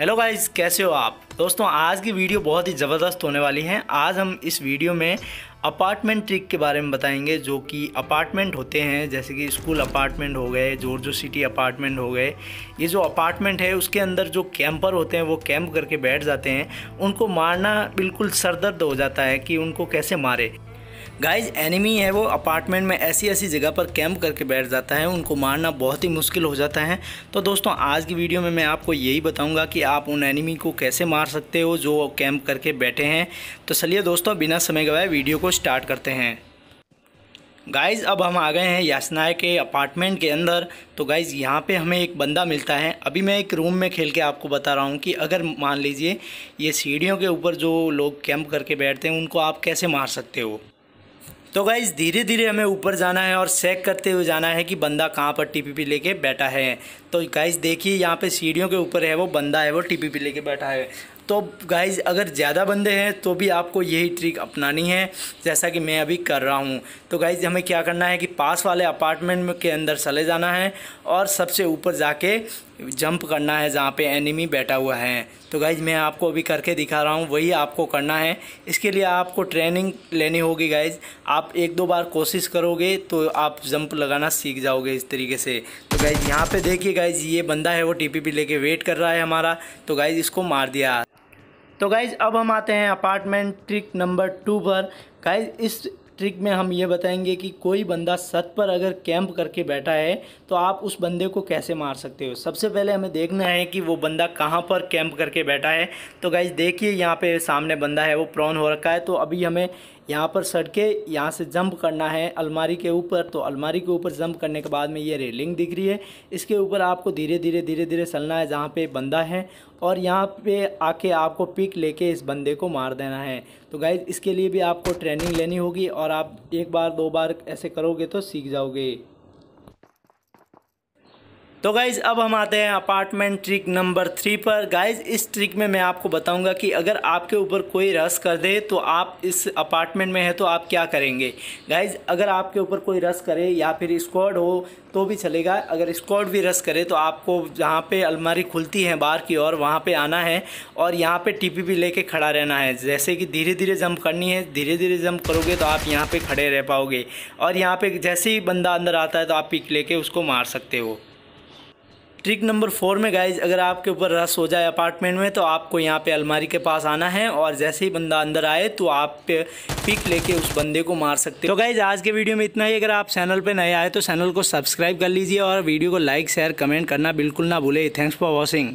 Hello guys कैसे हो आप? दोस्तों, आज की वीडियो बहुत ही ज़बरदस्त होने वाली है। आज हम इस वीडियो में अपार्टमेंट ट्रिक के बारे में बताएँगे, जो कि अपार्टमेंट होते हैं, जैसे कि स्कूल अपार्टमेंट हो गए, जॉर्जो सिटी अपार्टमेंट हो गए। ये जो अपार्टमेंट है, उसके अंदर जो कैंपर होते हैं, वो कैंप करके बैठ जाते हैं। उनको मारना बिल्कुल सरदर्द हो जाता है कि उनको कैसे मारे। गाइज़ एनिमी है वो अपार्टमेंट में ऐसी ऐसी जगह पर कैंप करके बैठ जाता है, उनको मारना बहुत ही मुश्किल हो जाता है। तो दोस्तों, आज की वीडियो में मैं आपको यही बताऊँगा कि आप उन एनिमी को कैसे मार सकते हो जो कैंप करके बैठे हैं। तो चलिए दोस्तों, बिना समय गवाए वीडियो को स्टार्ट करते हैं। गाइज़ अब हम आ गए हैं यासनाए के अपार्टमेंट के अंदर। तो गाइज़ यहाँ पे हमें एक बंदा मिलता है। अभी मैं एक रूम में खेल के आपको बता रहा हूँ कि अगर मान लीजिए, ये सीढ़ियों के ऊपर जो लोग कैंप करके बैठते हैं, उनको आप कैसे मार सकते हो? तो गाइज़ धीरे धीरे हमें ऊपर जाना है और चेक करते हुए जाना है कि बंदा कहाँ पर टीपीपी लेके बैठा है। तो गाइज़ देखिए यहाँ पे सीढ़ियों के ऊपर है, वो बंदा है, वो टीपीपी लेके बैठा है। तो गाइज़ अगर ज़्यादा बंदे हैं तो भी आपको यही ट्रिक अपनानी है, जैसा कि मैं अभी कर रहा हूँ। तो गाइज़ हमें क्या करना है कि पास वाले अपार्टमेंट के अंदर चले जाना है और सबसे ऊपर जाके जंप करना है जहाँ पे एनिमी बैठा हुआ है। तो गाइज़, मैं आपको अभी करके दिखा रहा हूँ, वही आपको करना है। इसके लिए आपको ट्रेनिंग लेनी होगी गाइज़। आप एक दो बार कोशिश करोगे तो आप जंप लगाना सीख जाओगे इस तरीके से। तो गाइज़, यहाँ पे देखिए गाइज़, ये बंदा है, वो टी टीपीपी लेके वेट कर रहा है हमारा। तो गाइज़, इसको मार दिया। तो गाइज़, अब हम आते हैं अपार्टमेंट ट्रिक नंबर टू पर। गाइज़, इस ट्रिक में हम ये बताएँगे कि कोई बंदा सत पर अगर कैंप करके बैठा है तो आप उस बंदे को कैसे मार सकते हो? सबसे पहले हमें देखना है कि वो बंदा कहाँ पर कैंप करके बैठा है। तो गाइज़ देखिए यहाँ पे सामने बंदा है, वो प्रॉन हो रखा है। तो अभी हमें यहाँ पर सड़ के यहाँ से जंप करना है अलमारी के ऊपर तो अलमारी के ऊपर जंप करने के बाद में ये रेलिंग दिख रही है। इसके ऊपर आपको धीरे धीरे धीरे धीरे चलना है जहाँ पे बंदा है और यहाँ पे आके आपको पिक लेके इस बंदे को मार देना है। तो गाइज़ इसके लिए भी आपको ट्रेनिंग लेनी होगी और आप एक बार, दो बार ऐसे करोगे तो सीख जाओगे। तो गाइज़ अब हम आते हैं अपार्टमेंट ट्रिक नंबर थ्री पर। गाइज़ इस ट्रिक में मैं आपको बताऊँगा कि अगर आपके ऊपर कोई रस कर दे तो आप इस अपार्टमेंट में है तो आप क्या करेंगे। गाइज़ अगर आपके ऊपर कोई रस करे या फिर स्क्वाड हो तो भी चलेगा। अगर स्क्वाड भी रस करे तो आपको जहाँ पे अलमारी खुलती है बाहर की ओर, वहाँ पे आना है और यहाँ पे टीपीपी लेके खड़ा रहना है। जैसे कि धीरे धीरे जंप करनी है धीरे धीरे जंप करोगे तो आप यहाँ पे खड़े रह पाओगे। और यहाँ पे जैसे ही बंदा अंदर आता है तो आप पिक लेके उसको मार सकते हो। ट्रिक नंबर फोर में गाइज़ अगर आपके ऊपर रस हो जाए अपार्टमेंट में तो आपको यहाँ पे अलमारी के पास आना है और जैसे ही बंदा अंदर आए तो आप पिक लेके उस बंदे को मार सकते हो। तो गाइज़ आज के वीडियो में इतना ही। अगर आप चैनल पे नए आए तो चैनल को सब्सक्राइब कर लीजिए और वीडियो को लाइक शेयर कमेंट करना बिल्कुल ना भूले। Thanks for watching